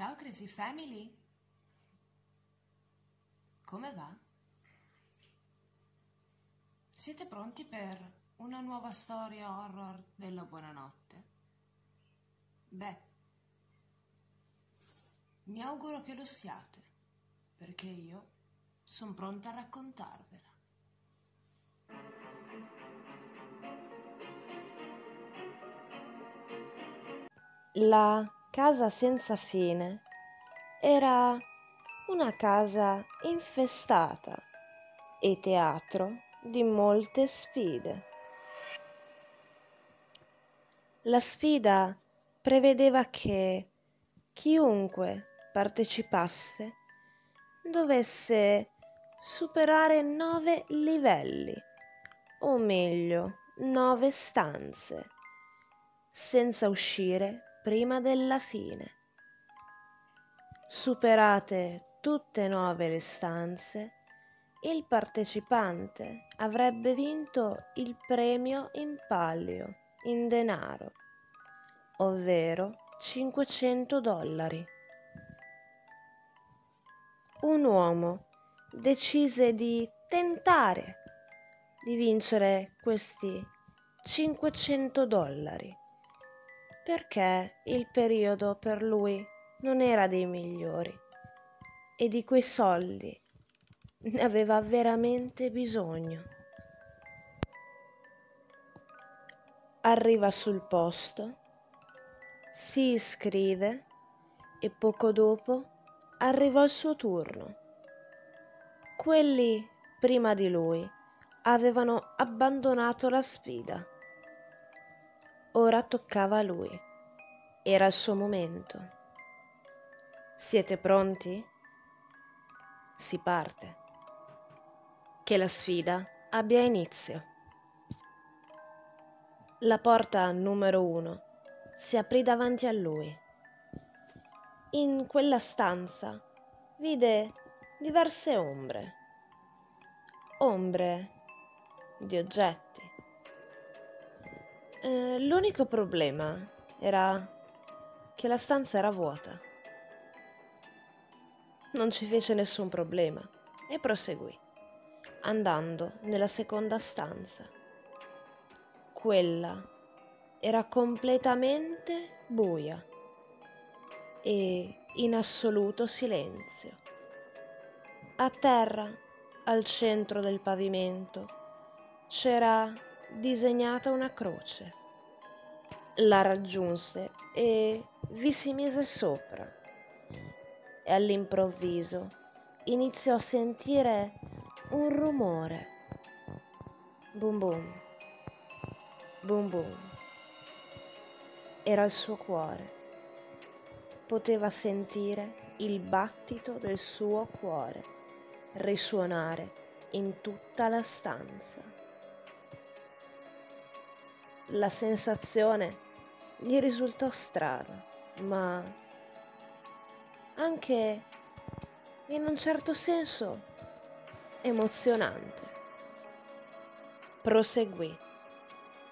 Ciao Crazy Family! Come va? Siete pronti per una nuova storia horror della buonanotte? Beh, mi auguro che lo siate, perché io sono pronta a raccontarvela. La casa senza fine era una casa infestata e teatro di molte sfide. La sfida prevedeva che chiunque partecipasse dovesse superare nove livelli, o meglio, nove stanze, senza uscire prima della fine. Superate tutte e nove le stanze, il partecipante avrebbe vinto il premio in palio, in denaro, ovvero 500 dollari. Un uomo decise di tentare di vincere questi 500 dollari perché il periodo per lui non era dei migliori e di quei soldi ne aveva veramente bisogno. Arriva sul posto, si iscrive e poco dopo arriva il suo turno. Quelli prima di lui avevano abbandonato la sfida Ora toccava a lui. Era il suo momento. Siete pronti? Si parte. Che la sfida abbia inizio. La porta numero uno si aprì davanti a lui. In quella stanza vide diverse ombre. Ombre di oggetti eh, l'unico problema era che la stanza era vuota. Non ci fece nessun problema e proseguì, andando nella seconda stanza. Quella era completamente buia e in assoluto silenzio. A terra, al centro del pavimento, c'era disegnata una croce. La raggiunse e vi si mise sopra. E all'improvviso iniziò a sentire un rumore. Boom boom. Boom boom. Era il suo cuore. Poteva sentire il battito del suo cuore risuonare in tutta la stanza la sensazione gli risultò strana, ma anche in un certo senso emozionante. Proseguì.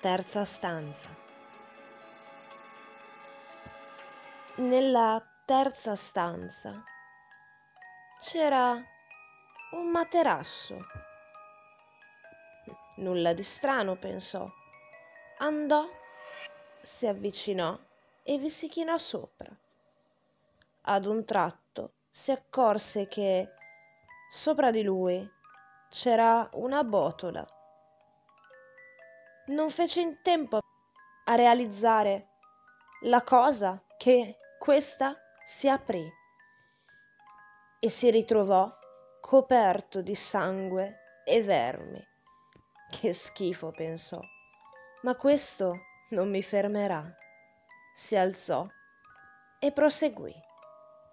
Terza stanza. Nella terza stanza c'era un materasso. Nulla di strano, pensò andò, si avvicinò e vi si chinò sopra. Ad un tratto si accorse che sopra di lui c'era una botola. Non fece in tempo a realizzare la cosa che questa si aprì e si ritrovò coperto di sangue e vermi. Che schifo, pensò ma questo non mi fermerà. Si alzò e proseguì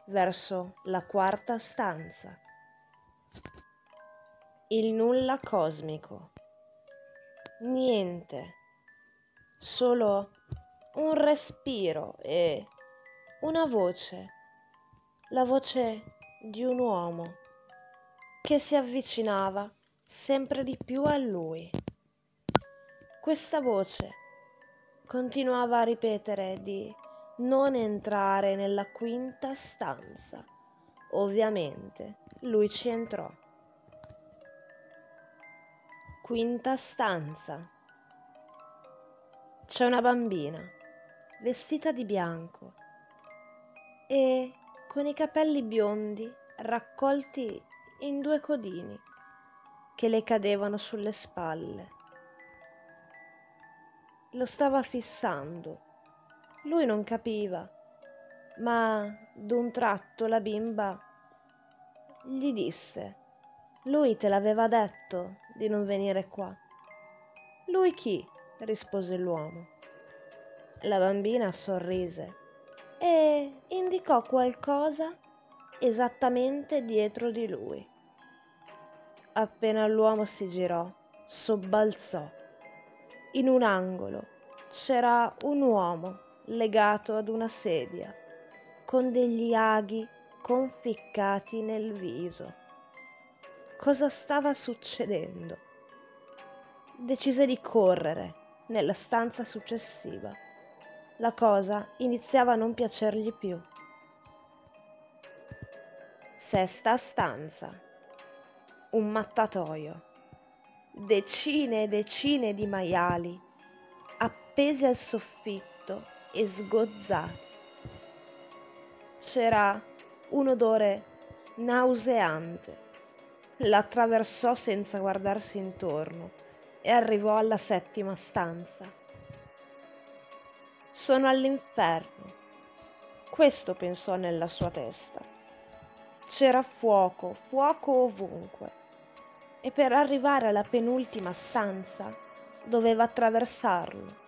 verso la quarta stanza. Il nulla cosmico. Niente, solo un respiro e una voce, la voce di un uomo che si avvicinava sempre di più a lui. Questa voce continuava a ripetere di non entrare nella quinta stanza. Ovviamente lui ci entrò. Quinta stanza. C'è una bambina vestita di bianco e con i capelli biondi raccolti in due codini che le cadevano sulle spalle. Lo stava fissando. Lui non capiva, ma d'un tratto la bimba gli disse lui te l'aveva detto di non venire qua. Lui chi? rispose l'uomo. La bambina sorrise e indicò qualcosa esattamente dietro di lui. Appena l'uomo si girò, sobbalzò. In un angolo c'era un uomo legato ad una sedia, con degli aghi conficcati nel viso. Cosa stava succedendo? Decise di correre nella stanza successiva la cosa iniziava a non piacergli più. Sesta stanza. Un mattatoio. Decine e decine di maiali appesi al soffitto e sgozzati. C'era un odore nauseante. L'attraversò senza guardarsi intorno e arrivò alla settima stanza sono all'inferno. Questo pensò nella sua testa. C'era fuoco, fuoco ovunque. E per arrivare alla penultima stanza doveva attraversarlo.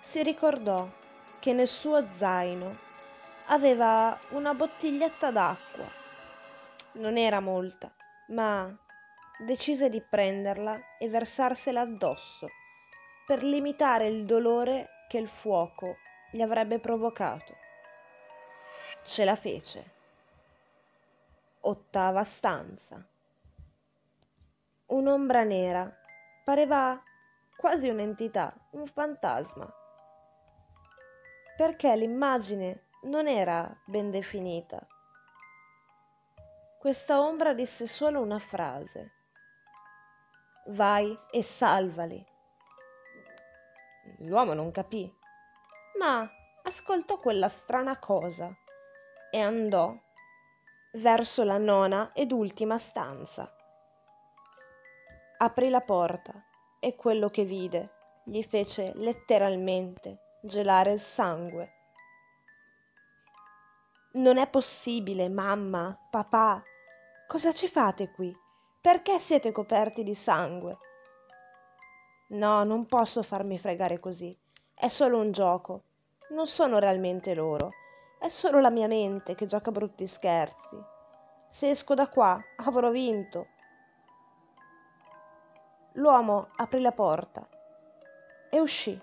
Si ricordò che nel suo zaino aveva una bottiglietta d'acqua. Non era molta, ma decise di prenderla e versarsela addosso per limitare il dolore che il fuoco gli avrebbe provocato. Ce la fece. Ottava stanza. Un'ombra nera pareva quasi un'entità, un fantasma, perché l'immagine non era ben definita. Questa ombra disse solo una frase. Vai e salvali. L'uomo non capì, ma ascoltò quella strana cosa e andò verso la nona ed ultima stanza. Aprì la porta e quello che vide gli fece letteralmente gelare il sangue. Non è possibile, mamma, papà. Cosa ci fate qui? Perché siete coperti di sangue? No, non posso farmi fregare così. È solo un gioco. Non sono realmente loro. È solo la mia mente che gioca brutti scherzi. Se esco da qua, avrò vinto. L'uomo aprì la porta e uscì.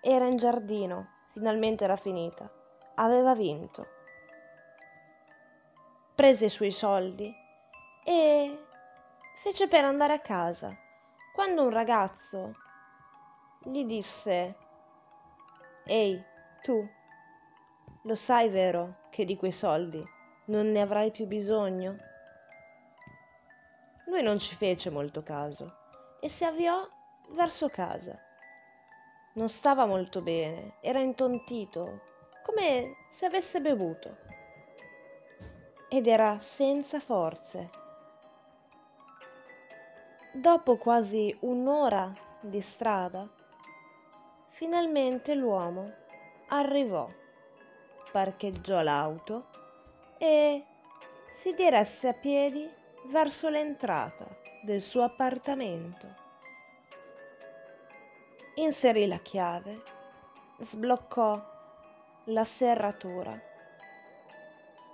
Era in giardino, finalmente era finita. Aveva vinto. Prese i suoi soldi e fece per andare a casa quando un ragazzo gli disse Ehi, tu, lo sai vero che di quei soldi non ne avrai più bisogno? Lui non ci fece molto caso e si avviò verso casa. Non stava molto bene, era intontito, come se avesse bevuto, ed era senza forze Dopo quasi un'ora di strada, finalmente l'uomo arrivò, parcheggiò l'auto e si diresse a piedi verso l'entrata del suo appartamento. Inserì la chiave, sbloccò la serratura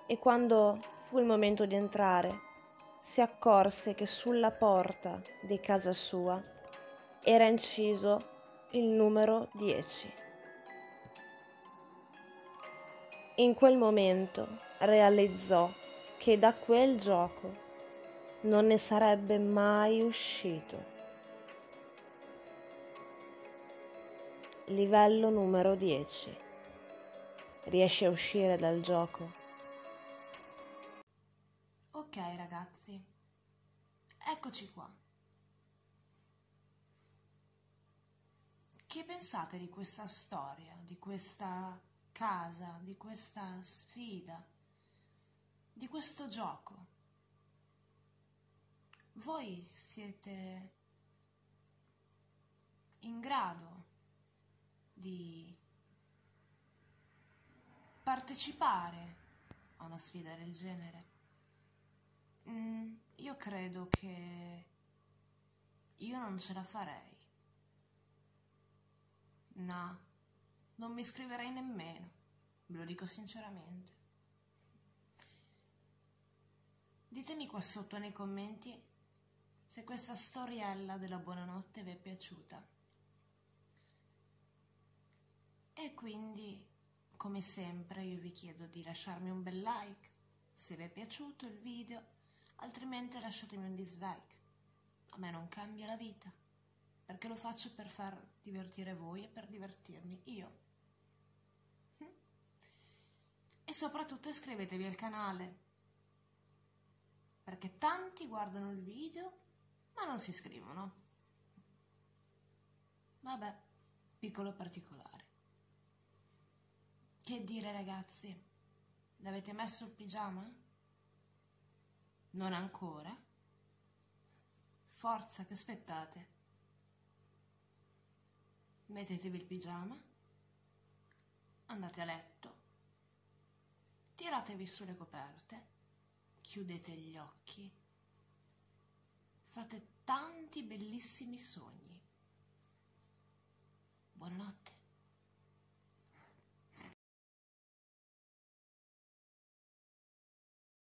e quando fu il momento di entrare si accorse che sulla porta di casa sua era inciso il numero 10. In quel momento realizzò che da quel gioco non ne sarebbe mai uscito. livello numero 10. Riesci a uscire dal gioco? Ok ragazzi, eccoci qua. Che pensate di questa storia, di questa casa, di questa sfida, di questo gioco? Voi siete in grado di partecipare a una sfida del genere? Mm, io credo che io non ce la farei. No, non mi iscriverei nemmeno, ve lo dico sinceramente. Ditemi qua sotto nei commenti se questa storiella della buonanotte vi è piaciuta. E quindi, come sempre, io vi chiedo di lasciarmi un bel like se vi è piaciuto il video, altrimenti lasciatemi un dislike. A me non cambia la vita, perché lo faccio per far divertire voi e per divertirmi io. Hm? E soprattutto iscrivetevi al canale, perché tanti guardano il video ma non si iscrivono. Vabbè, piccolo particolare. Che dire ragazzi? L'avete messo il pigiama? Non ancora? Forza, che aspettate? Mettetevi il pigiama, andate a letto, tiratevi sulle coperte, chiudete gli occhi, fate tanti bellissimi sogni. Buonanotte.